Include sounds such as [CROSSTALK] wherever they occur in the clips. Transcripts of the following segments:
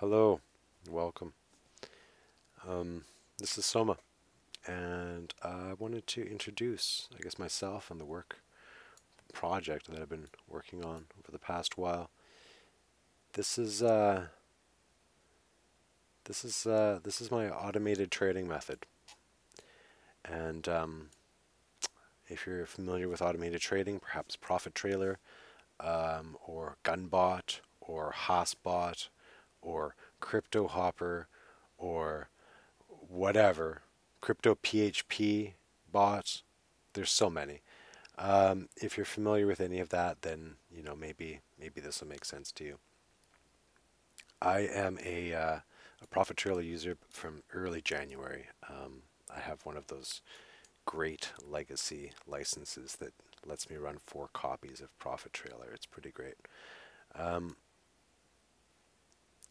Hello, welcome. Um, this is Soma, and I wanted to introduce, I guess, myself and the work project that I've been working on over the past while. This is uh, this is uh, this is my automated trading method, and um, if you're familiar with automated trading, perhaps Profit Trailer, um, or Gunbot, or Haasbot or Crypto Hopper or whatever, Crypto PHP bots. There's so many. Um, if you're familiar with any of that, then you know maybe maybe this will make sense to you. I am a, uh, a Profit Trailer user from early January. Um, I have one of those great legacy licenses that lets me run four copies of Profit Trailer. It's pretty great. Um,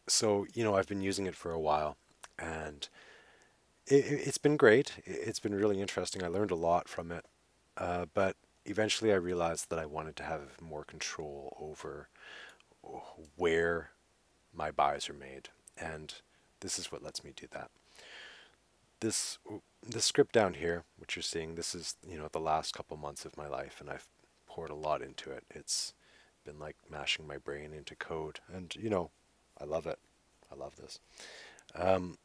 so you know I've been using it for a while, and it, has been great. It's been really interesting. I learned a lot from it, uh, but eventually I realized that I wanted to have more control over where my buys are made, and this is what lets me do that. This this script down here, which you're seeing, this is you know the last couple months of my life, and I've poured a lot into it. It's been like mashing my brain into code, and you know I love it. I love this. Um,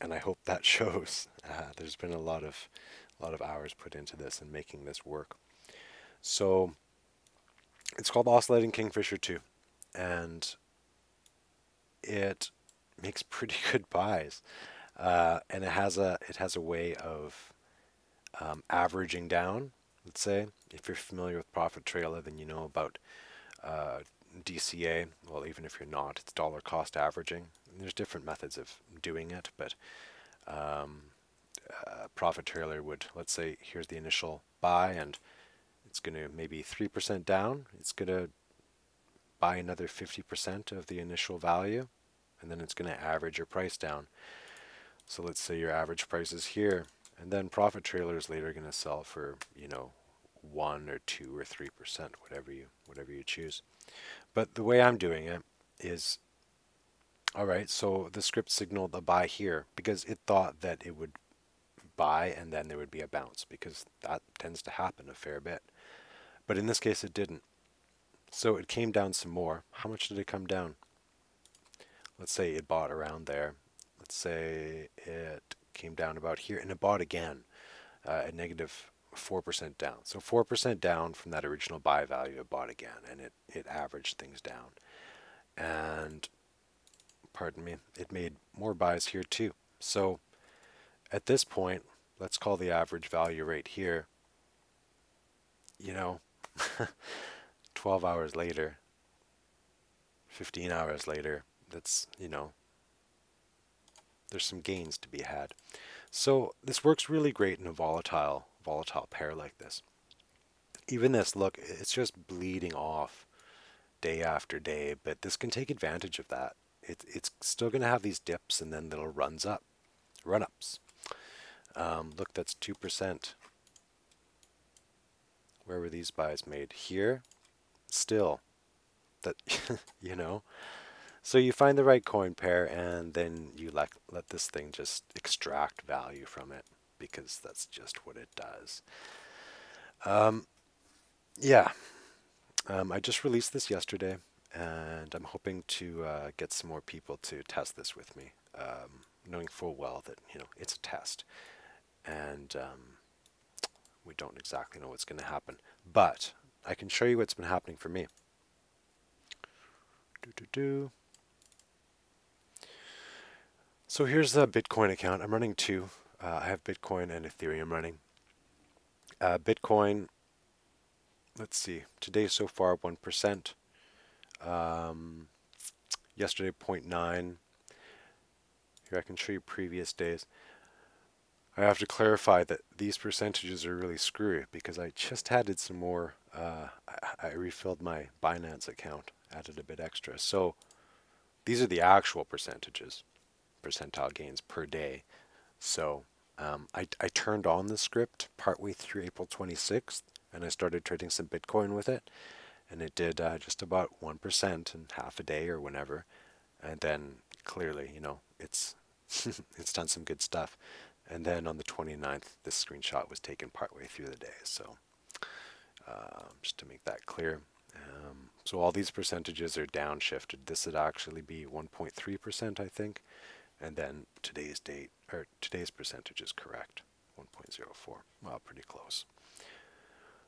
and I hope that [LAUGHS] shows. Uh, there's been a lot of a lot of hours put into this and making this work. So it's called Oscillating Kingfisher 2 and it makes pretty [LAUGHS] good buys. Uh, and it has a it has a way of um, averaging down. Let's say if you're familiar with Profit Trailer, then you know about uh, DCA, well, even if you're not, it's dollar cost averaging. There's different methods of doing it, but um, uh, Profit Trailer would, let's say, here's the initial buy, and it's going to maybe 3% down. It's going to buy another 50% of the initial value, and then it's going to average your price down. So let's say your average price is here, and then Profit Trailer is later going to sell for, you know, one or two or three percent, whatever you whatever you choose. But the way I'm doing it is, all right, so the script signaled a buy here because it thought that it would buy and then there would be a bounce because that tends to happen a fair bit. But in this case, it didn't. So it came down some more. How much did it come down? Let's say it bought around there. Let's say it came down about here and it bought again uh, at negative 4% down. So 4% down from that original buy value it bought again, and it, it averaged things down. And, pardon me, it made more buys here too. So at this point, let's call the average value right here, you know, [LAUGHS] 12 hours later, 15 hours later, that's, you know, there's some gains to be had. So this works really great in a volatile volatile pair like this. Even this, look, it's just bleeding off day after day, but this can take advantage of that. It, it's still going to have these dips and then little runs up, run ups. Um, look, that's 2%. Where were these buys made? Here? Still. That, [LAUGHS] you know? So you find the right coin pair and then you let, let this thing just extract value from it because that's just what it does. Um, yeah, um, I just released this yesterday, and I'm hoping to uh, get some more people to test this with me, um, knowing full well that you know it's a test, and um, we don't exactly know what's going to happen. But I can show you what's been happening for me. Do do do. So here's the Bitcoin account. I'm running two. Uh, I have Bitcoin and Ethereum running. Uh, Bitcoin, let's see, today so far 1%. Um, yesterday 0.9. Here I can show you previous days. I have to clarify that these percentages are really screwy because I just added some more. Uh, I, I refilled my Binance account, added a bit extra. So these are the actual percentages, percentile gains per day. So um, I, I turned on the script partway through April 26th and I started trading some Bitcoin with it. And it did uh, just about 1% in half a day or whenever. And then clearly, you know, it's [LAUGHS] it's done some good stuff. And then on the 29th, this screenshot was taken partway through the day. So uh, just to make that clear. Um, so all these percentages are downshifted. This would actually be 1.3%, I think. And then today's date, or today's percentage is correct, 1.04. Well, pretty close.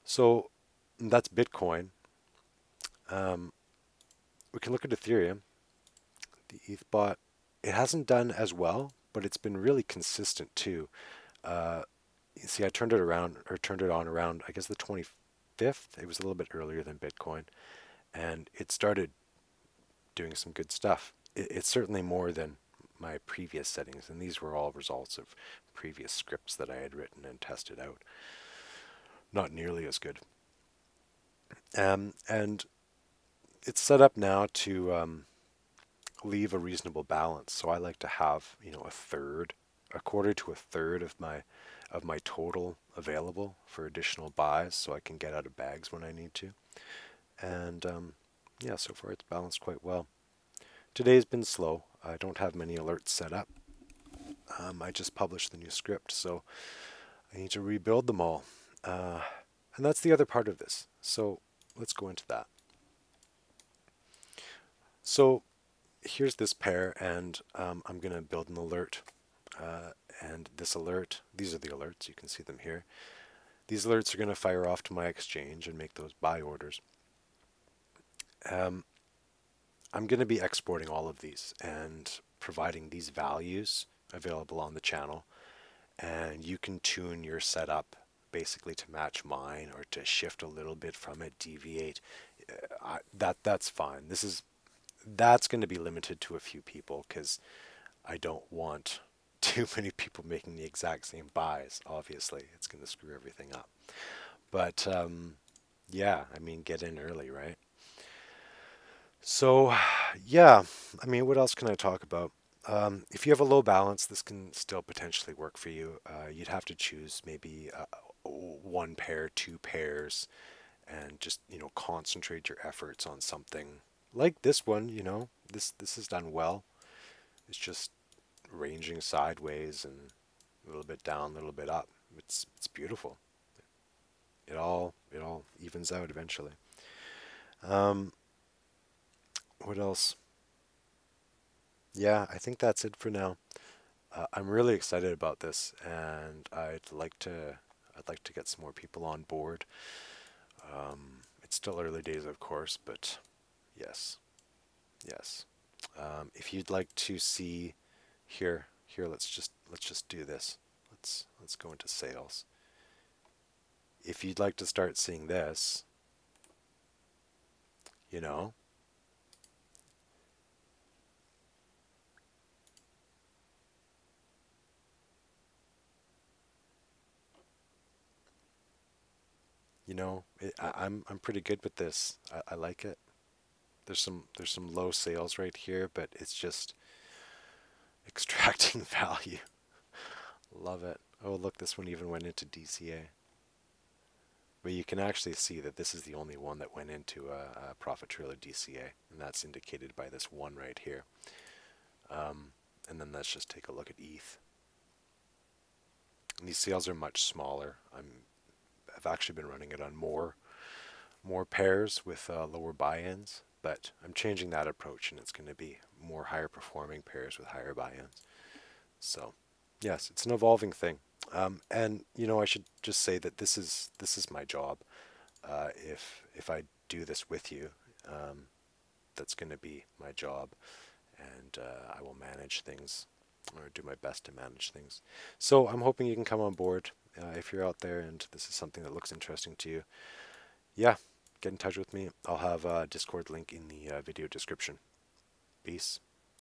So that's Bitcoin. Um, we can look at Ethereum. The ETHBot, it hasn't done as well, but it's been really consistent too. Uh, you see, I turned it around, or turned it on around, I guess the 25th. It was a little bit earlier than Bitcoin. And it started doing some good stuff. It, it's certainly more than my previous settings, and these were all results of previous scripts that I had written and tested out. Not nearly as good. Um, and it's set up now to um, leave a reasonable balance. So I like to have, you know, a third, a quarter to a third of my of my total available for additional buys, so I can get out of bags when I need to. And um, yeah, so far it's balanced quite well. Today's been slow. I don't have many alerts set up. Um, I just published the new script, so I need to rebuild them all. Uh, and that's the other part of this. So let's go into that. So here's this pair, and um, I'm going to build an alert. Uh, and this alert, these are the alerts, you can see them here. These alerts are going to fire off to my exchange and make those buy orders. Um, I'm going to be exporting all of these and providing these values available on the channel. And you can tune your setup basically to match mine or to shift a little bit from it, deviate. Uh, I, that that's fine. This is that's going to be limited to a few people because I don't want [LAUGHS] too many people making the exact same buys. Obviously, it's going to screw everything up. But um, yeah, I mean, get in early, right? So, [SIGHS] yeah, I mean, what else can I talk about? Um, if you have a low balance, this can still potentially work for you. Uh, you'd have to choose maybe uh, one pair, two pairs, and just you know concentrate your efforts on something like this one. You know, this this is done well. It's just ranging sideways and a little bit down, a little bit up. It's it's beautiful. It all it all evens out eventually. Um, what else? Yeah, I think that's it for now. Uh, I'm really excited about this, and I'd like to I'd like to get some more people on board. Um, it's still early days, of course, but yes, yes. Um, if you'd like to see here, here, let's just let's just do this. Let's let's go into sales. If you'd like to start seeing this, you know, you know, it, I, am I'm, I'm pretty good with this. I, I like it. There's some there's some low sales right here, but it's just [LAUGHS] extracting [LAUGHS] value. Love it. Oh, look, this one even went into DCA. But you can actually see that this is the only one that went into a, a profit trailer DCA, and that's indicated by this one right here. Um, and then let's just take a look at ETH. And these sales are much smaller. I'm I've actually been running it on more more pairs with uh, lower buy-ins, but I'm changing that approach and it's going to be more higher performing pairs with higher buy-ins. So, yes, it's an evolving thing. Um, and you know, I should just say that this is this is my job. Uh, if if I do this with you, um, that's going to be my job, and uh, I will manage things or do my best to manage things. So I'm hoping you can come on board uh, if you're out there and this is something that looks interesting to you, yeah, get in touch with me. I'll have a Discord link in the uh, video description. Peace.